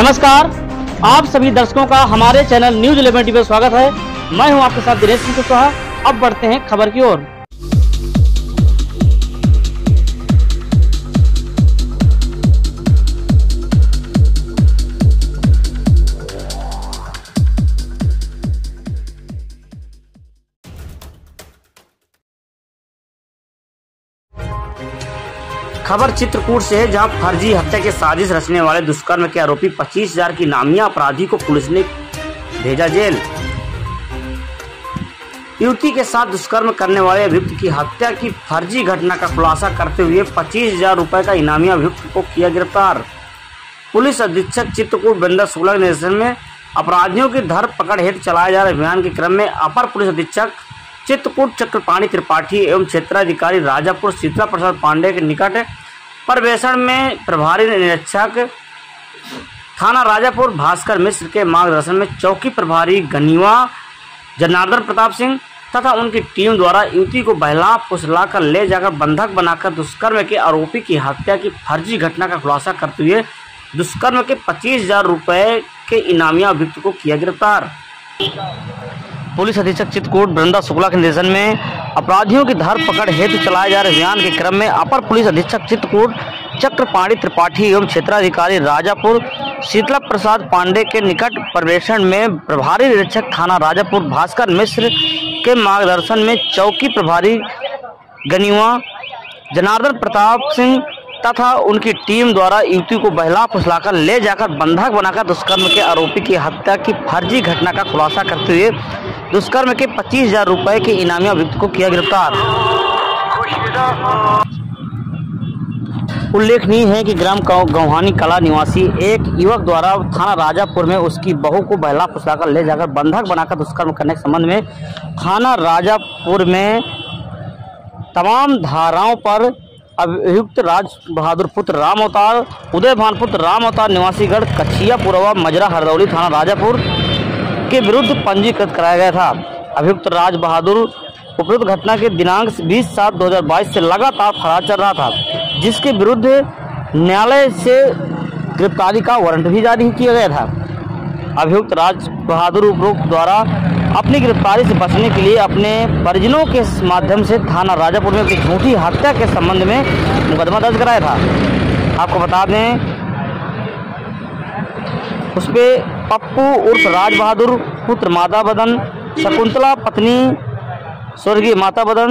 नमस्कार, आप सभी दर्शकों का हमारे चैनल न्यूज़ इलेवन टीवी स्वागत है। मैं हूँ आपके साथ दिनेश सिंह कुशवाहा। अब बढ़ते हैं खबर की ओर। खबर चित्रकूट से है, जहाँ फर्जी हत्या के साजिश रचने वाले दुष्कर्म के आरोपी पच्चीस हज़ार की नामिया अपराधी को पुलिस ने भेजा जेल। युवती के साथ दुष्कर्म करने वाले अभियुक्त की हत्या की फर्जी घटना का खुलासा करते हुए पच्चीस हज़ार रूपए का इनामी अभियुक्त को किया गिरफ़्तार। पुलिस अधीक्षक चित्रकूट बंदर सोलह निर्देशन में अपराधियों की धर पकड़ हेतु चलाए जा रहे अभियान के क्रम में अपर पुलिस अधीक्षक चित्रकूट चक्रपाणी त्रिपाठी एवं क्षेत्राधिकारी राजापुर शीतला प्रसाद पांडे के निकट प्रवेशन में प्रभारी निरीक्षक थाना राजापुर भास्कर मिश्र के मार्गदर्शन में चौकी प्रभारी गनीवा जनार्दन प्रताप सिंह तथा उनकी टीम द्वारा युवती को बहला फुसला कर ले जाकर बंधक बनाकर दुष्कर्म के आरोपी की हत्या की फर्जी घटना का खुलासा करते हुए दुष्कर्म के पच्चीस हज़ार रुपये के इनामिया अभियुक्त को किया गिरफ़्तार। पुलिस अधीक्षक चित्रकूट वृंदा शुक्ला के निर्देशन में अपराधियों की धर पकड़ हेतु चलाए जा रहे अभियान के क्रम में अपर पुलिस अधीक्षक चित्रकूट, चक्रपाणी त्रिपाठी एवं क्षेत्राधिकारी राजापुर, शीतला प्रसाद पांडे के निकट प्रवेशन में प्रभारी निरीक्षक थाना राजापुर भास्कर मिश्र के मार्गदर्शन में चौकी प्रभारी गनीवा, जनार्दन प्रताप सिंह तथा उनकी टीम द्वारा युवती को बहला फुसलाकर ले जाकर बंधक बनाकर दुष्कर्म के आरोपी की हत्या की फर्जी घटना का खुलासा करते हुए दुष्कर्म के पच्चीस हज़ार रुपए के इनामी अभियुक्त को किया गिरफ़्तार। उल्लेखनीय है कि ग्राम गौहानी कला निवासी एक युवक द्वारा थाना राजापुर में उसकी बहू को बहला फुसलाकर ले जाकर बंधक बनाकर दुष्कर्म करने के संबंध में थाना राजापुर में तमाम धाराओं पर अभियुक्त राज बहादुर पुत्र राम अवतार, उदय भान पुत्र राम अवतार निवासीगढ़ कछिया पुरवा मजरा, हरदौली थाना राजापुर। के विरुद्ध पंजीकृत कराया गया था। अभियुक्त राज बहादुर उपयुक्त घटना के दिनांक 20 सात 2022 से लगातार फरार चल रहा था, जिसके विरुद्ध न्यायालय से गिरफ्तारी का वारंट भी जारी किया गया था। अभियुक्त राज बहादुर उपरोक्त द्वारा अपनी गिरफ्तारी से बचने के लिए अपने परिजनों के माध्यम से थाना राजापुर में झूठी हत्या के संबंध में मुकदमा दर्ज कराया था। आपको बता दें, उस पर पप्पू उर्फ़ राज बहादुर पुत्र माता बदन, शकुंतला पत्नी, स्वर्गीय माता बदन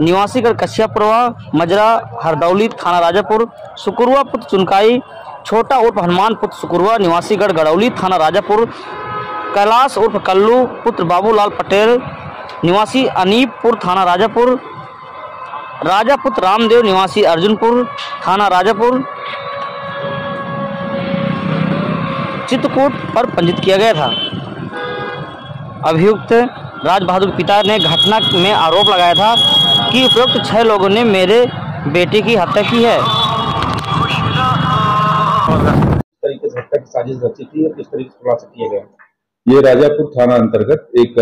निवासीगढ़ कश्यपुरवा मजरा हरदौली थाना राजापुर सुकुरवा पुत्र चुनकाई, छोटा उर्फ़ हनुमान पुत्र सुकुरवा निवासीगढ़ गड़ौली थाना राजापुर, कैलाश उर्फ़ कल्लू पुत्र बाबूलाल पटेल, निवासी अनीपपुर थाना राजापुर, राजा पुत्र रामदेव, निवासी अर्जुनपुर थाना राजापुर चित्रकूट पर पंजित किया गया था। अभियुक्त राज बहादुर पिता ने घटना में आरोप लगाया था कि उपयुक्त छह लोगों ने मेरे बेटे की हत्या की है। तरीके से हत्या की साजिश रची थी और किस तरीके से खुलासा किया गया? ये राजापुर थाना अंतर्गत एक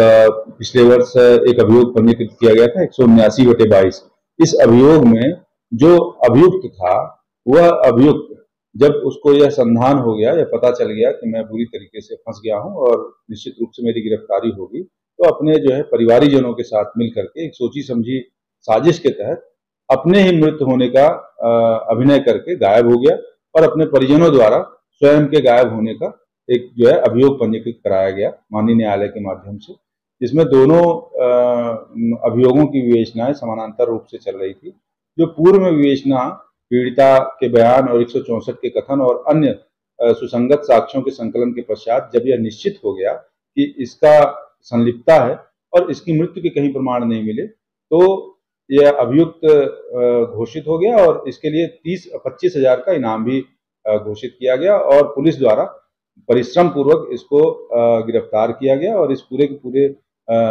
पिछले वर्ष एक अभियोग पंजीकृत किया गया था एक सौ उन्यासी बटे बाईस। इस अभियोग में जो अभियुक्त था वह अभियुक्त जब उसको यह संधान हो गया या पता चल गया कि मैं बुरी तरीके से फंस गया हूँ और निश्चित रूप से मेरी गिरफ्तारी होगी तो अपने जो है परिवारीजनों के साथ मिल करके एक सोची समझी साजिश के तहत अपने ही मृत होने का अभिनय करके गायब हो गया और अपने परिजनों द्वारा स्वयं के गायब होने का एक जो है अभियोग पंजीकृत कराया गया माननीय न्यायालय के माध्यम से, जिसमें दोनों अभियोगों की विवेचनाएँ समानांतर रूप से चल रही थी। जो पूर्व में विवेचना पीड़िता के बयान और एक के कथन और अन्य सुसंगत साक्ष्यों के संकलन के पश्चात जब यह निश्चित हो गया कि इसका संलिप्तता है और इसकी मृत्यु के कहीं प्रमाण नहीं मिले तो यह अभियुक्त घोषित हो गया और इसके लिए तीस, पच्चीस हज़ार का इनाम भी घोषित किया गया और पुलिस द्वारा परिश्रम पूर्वक इसको गिरफ़्तार किया गया और इस पूरे के पूरे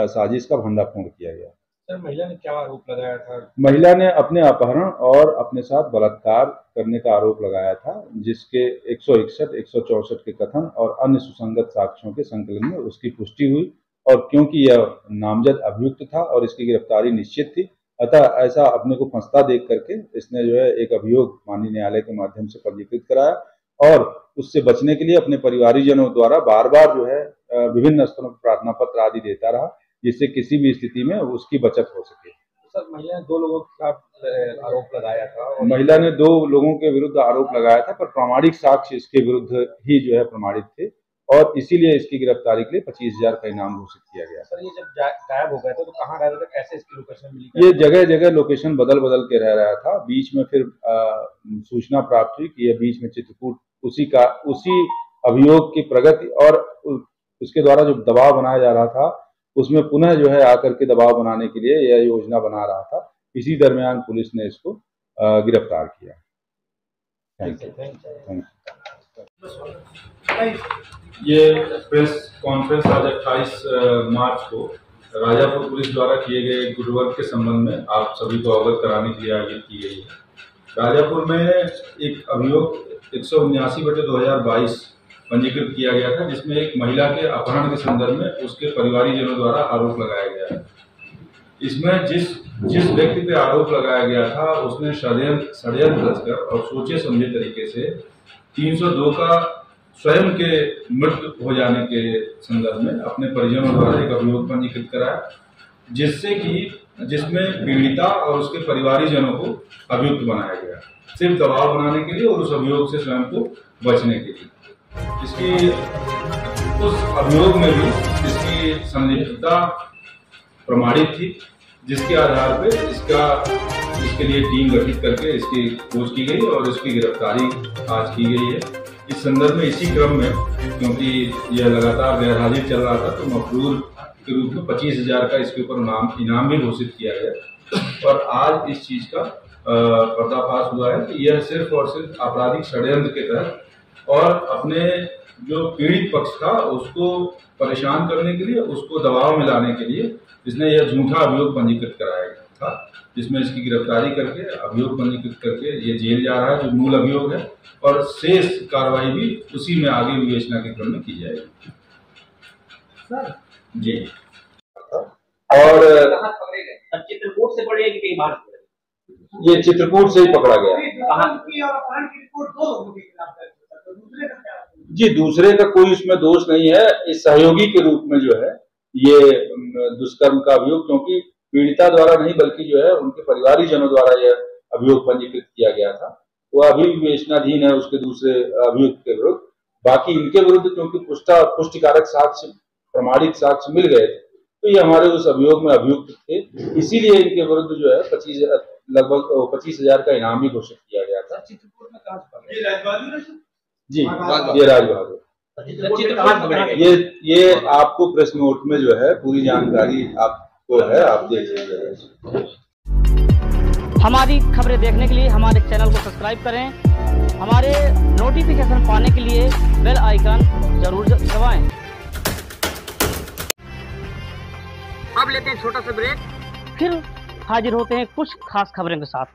साजिश का भंडाफोड़ किया गया। सर, महिला ने क्या आरोप लगाया था? महिला ने अपने अपहरण और अपने साथ बलात्कार करने का आरोप लगाया था, जिसके एक सौ इकसठ, एक सौ चौसठ के कथन और अन्य सुसंगत साक्ष्यों के संकलन में उसकी पुष्टि हुई और क्योंकि यह नामजद अभियुक्त था और इसकी गिरफ्तारी निश्चित थी, अतः ऐसा अपने को फंसता देख करके इसने जो है एक अभियोग माननीय न्यायालय के माध्यम से पंजीकृत कराया और उससे बचने के लिए अपने परिवारीजनों द्वारा बार बार जो है विभिन्न स्तरों पर प्रार्थना पत्र आदि देता रहा। जिससे किसी भी स्थिति में उसकी बचत हो सके। सर महिला ने दो लोगों के खिलाफ आरोप लगाया था और महिला ने दो लोगों के विरुद्ध आरोप लगाया था पर प्रामाणिक साक्ष्य इसके विरुद्ध ही जो है प्रमाणित थे और इसीलिए इसकी गिरफ्तारी के लिए पच्चीस हज़ार का इनाम घोषित किया गया। सर ये जब गायब हो गया थे तो कहाँ रह रहे थे? कैसे इसकी लोकेशन मिली? ये जगह जगह लोकेशन बदल बदल के रह रहा था। बीच में फिर आ, सूचना प्राप्त हुई कि यह बीच में चित्रकूट उसी का उसी अभियोग की प्रगति और उसके द्वारा जो दबाव बनाया जा रहा था उसमें पुनः जो है आकर के दबाव बनाने के लिए यह योजना बना रहा था। इसी दरमियान पुलिस ने इसको गिरफ़्तार किया। थैंक यू ये प्रेस कॉन्फ्रेंस आज 28 मार्च को राजापुर पुलिस द्वारा किए गए गुडवर्क के संबंध में आप सभी को अवगत कराने के लिए आयोजित की गई है। राजापुर में एक अभियोग एक सौ उन्यासी बटे दो हज़ार बाईस पंजीकृत किया गया था, जिसमें एक महिला के अपहरण के संदर्भ में उसके परिवारीजनों द्वारा आरोप लगाया गया है। इसमें जिस जिस व्यक्ति पे आरोप लगाया गया था, उसने षड्यंत्र रचकर और सोचे समझे तरीके से 302 का स्वयं के मृत हो जाने के संदर्भ में अपने परिजनों द्वारा एक अभियोग पंजीकृत कराया, जिससे कि, जिसमें पीड़िता और उसके परिवारीजनों को अभियुक्त बनाया गया, सिर्फ़ दबाव बनाने के लिए और उस अभियोग से स्वयं को बचने के लिए। इसकी उस अभियोग में भी इसकी संलिप्तता प्रमाणित थी, जिसके आधार पर इसका, इसके लिए टीम गठित करके इसकी खोज की गई और इसकी गिरफ्तारी आज की गई है। इस संदर्भ में इसी क्रम में, क्योंकि यह लगातार गैर हाजिर चल रहा था तो मफरूर के रूप में पच्चीस हज़ार का इसके ऊपर नाम, इनाम भी घोषित किया गया। और आज इस चीज़ का पर्दाफाश हुआ है कि यह सिर्फ़ और सिर्फ़ आपराधिक षड्यंत्र के तहत और अपने जो पीड़ित पक्ष था उसको परेशान करने के लिए उसको दबाव में लाने के लिए इसने यह झूठा अभियोग पंजीकृत कराया गया था जिसमें इसकी गिरफ्तारी करके अभियोग पंजीकृत करके ये जेल जा रहा है जो मूल अभियोग है और शेष कार्रवाई भी उसी में आगे विवेचना के क्रम में की जाएगी। जी। और चित्रकूट से पड़ेगी कई बार ये चित्रकूट से ही पकड़ा गया। जी दूसरे का कोई उसमें दोष नहीं है। इस सहयोगी के रूप में जो है ये दुष्कर्म का अभियोग क्योंकि पीड़िता द्वारा नहीं बल्कि जो है उनके परिवारी जनों द्वारा यह अभियोग पंजीकृत किया गया था। वो अभी विवेचनाधीन है उसके दूसरे अभियुक्त के विरुद्ध। बाकी इनके विरुद्ध क्योंकि पुष्टा पुष्टिकारक साक्ष्य प्रमाणित साक्ष्य मिल गए थे तो ये हमारे उस अभियोग में अभियुक्त थे। इसीलिए इनके विरुद्ध जो है पच्चीस लगभग पच्चीस हज़ार का इनाम भी घोषित किया गया था। जी। ये राज ये ये आपको प्रेस नोट में जो है पूरी जानकारी आपको है आप देख लीजिए हमारी खबरें देखने के लिए हमारे चैनल को सब्सक्राइब करें। हमारे नोटिफिकेशन पाने के लिए बेल आइकन ज़रूर दबाएँ। अब लेते हैं छोटा सा ब्रेक फिर हाजिर होते हैं कुछ खास खबरों के साथ।